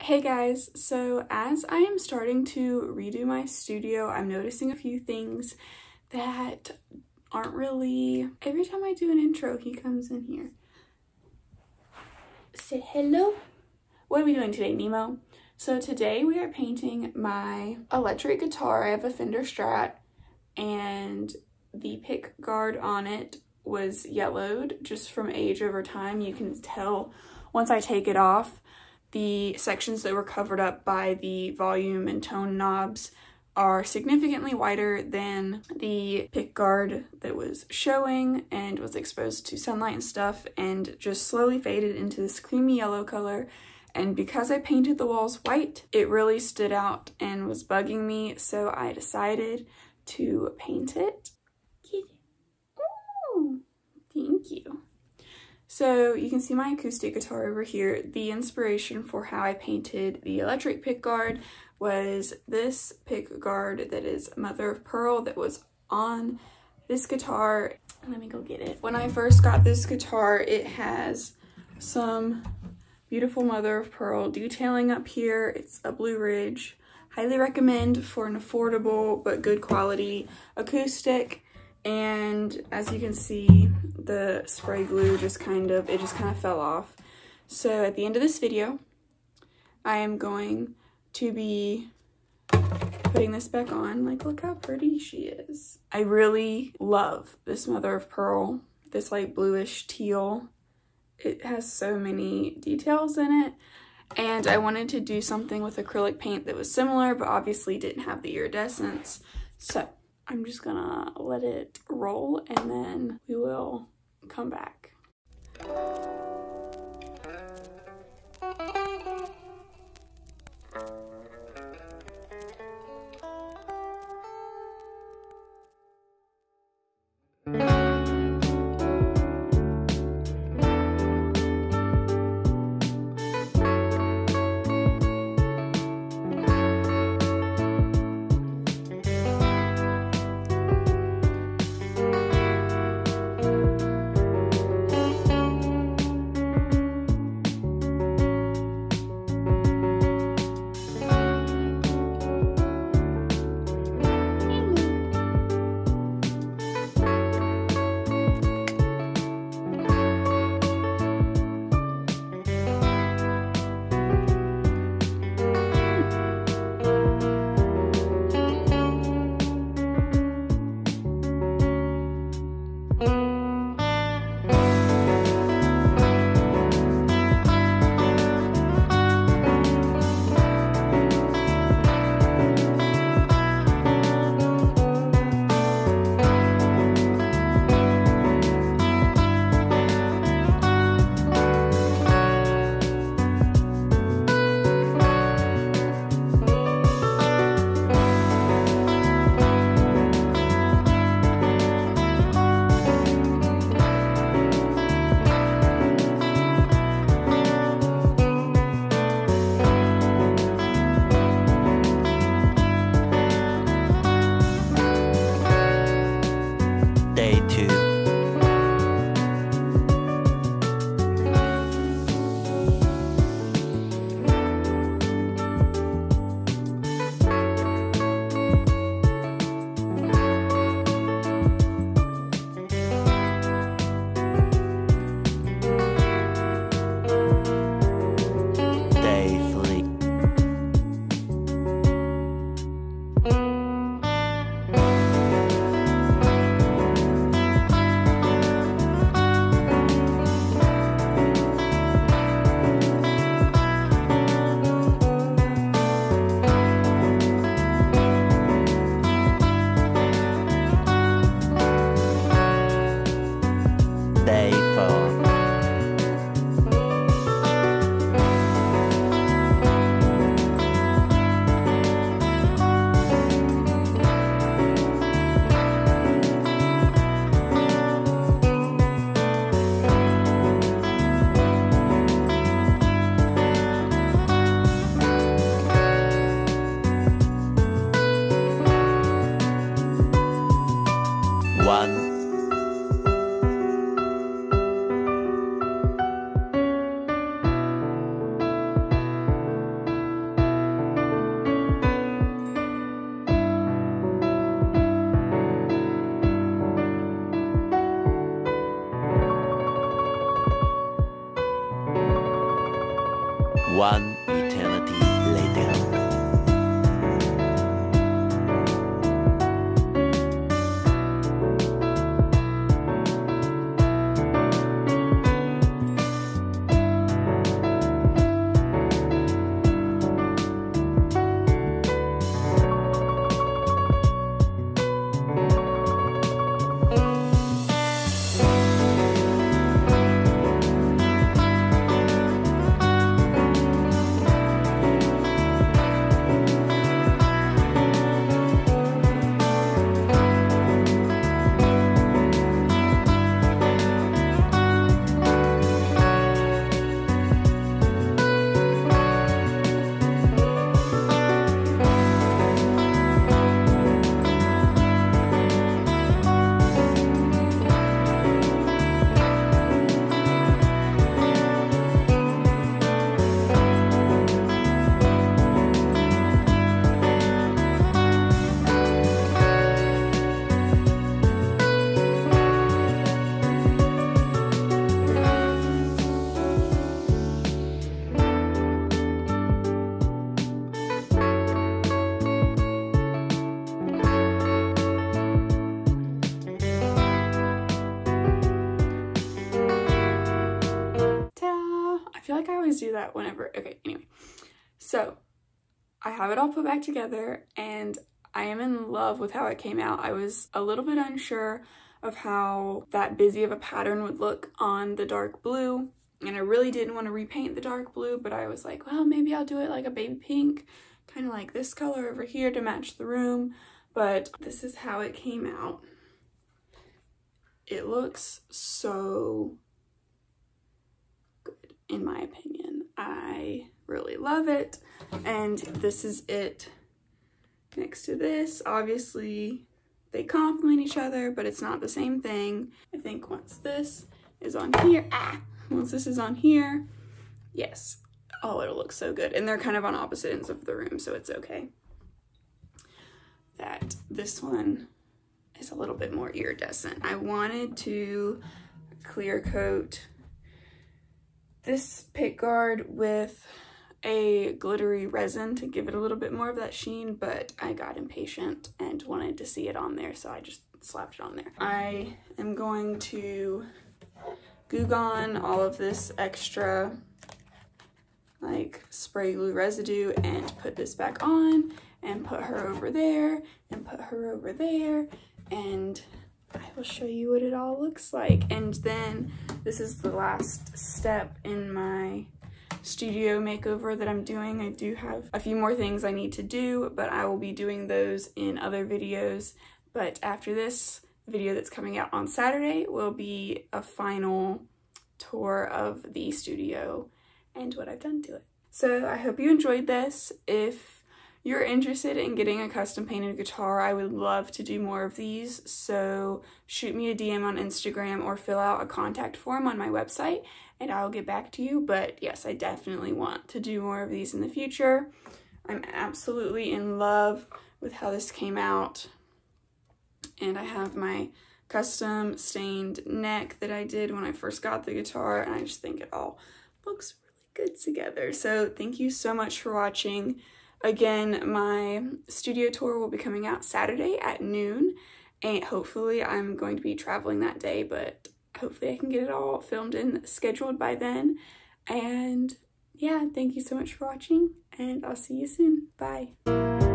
Hey guys, so as I am starting to redo my studio, I'm noticing a few things that aren't really... Every time I do an intro, he comes in here. Say hello. What are we doing today, Nemo? So today we are painting my electric guitar. I have a Fender Strat and the pick guard on it was yellowed just from age over time. You can tell once I take it off, the sections that were covered up by the volume and tone knobs are significantly wider than the pick guard that was showing and was exposed to sunlight and stuff and just slowly faded into this creamy yellow color and because I painted the walls white it really stood out and was bugging me so I decided to paint it. Ooh, thank you. So you can see my acoustic guitar over here. The inspiration for how I painted the electric pickguard was this pickguard that is mother of pearl that was on this guitar. Let me go get it. When I first got this guitar, it has some beautiful mother of pearl detailing up here. It's a Blue Ridge. Highly recommend for an affordable but good quality acoustic and as you can see the spray glue just kind of it just kind of fell off. So at the end of this video I am going to be putting this back on. Like look how pretty she is. I really love this mother of pearl this like bluish teal. It has so many details in it. And I wanted to do something with acrylic paint that was similar but obviously didn't have the iridescence. So I'm just gonna let it roll and then we will come back. One, one. Feel like I always do that whenever. Okay, anyway. So, I have it all put back together and I am in love with how it came out. I was a little bit unsure of how that busy of a pattern would look on the dark blue. And I really didn't want to repaint the dark blue, but I was like, well, maybe I'll do it like a baby pink, kind of like this color over here to match the room. But this is how it came out. It looks so in my opinion. I really love it. And this is it next to this. Obviously, they complement each other, but it's not the same thing. I think once this is on here, ah, once this is on here, yes. Oh, it'll look so good. And they're kind of on opposite ends of the room, so it's okay. That this one is a little bit more iridescent. I wanted to clear coat this pick guard with a glittery resin to give it a little bit more of that sheen, but I got impatient and wanted to see it on there, so I just slapped it on there. I am going to Goo Gone all of this extra like spray glue residue and put this back on and put her over there and put her over there and I will show you what it all looks like. And then this is the last step in my studio makeover that I'm doing. I do have a few more things I need to do, but I will be doing those in other videos. But after this video that's coming out on Saturday will be a final tour of the studio and what I've done to it. So I hope you enjoyed this. If you're interested in getting a custom painted guitar, I would love to do more of these. So shoot me a DM on Instagram or fill out a contact form on my website and I'll get back to you. But yes, I definitely want to do more of these in the future. I'm absolutely in love with how this came out. And I have my custom stained neck that I did when I first got the guitar and I just think it all looks really good together. So thank you so much for watching. Again, my studio tour will be coming out Saturday at noon, and hopefully I'm going to be traveling that day, but hopefully I can get it all filmed and scheduled by then. And yeah, thank you so much for watching, and I'll see you soon. Bye.